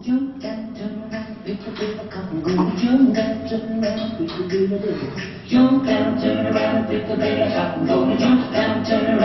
You can turn around, pick a bit of cotton go. Jump turn around, pick a. Jump down, turn around, pick a bit of cotton to Jump down, turn around,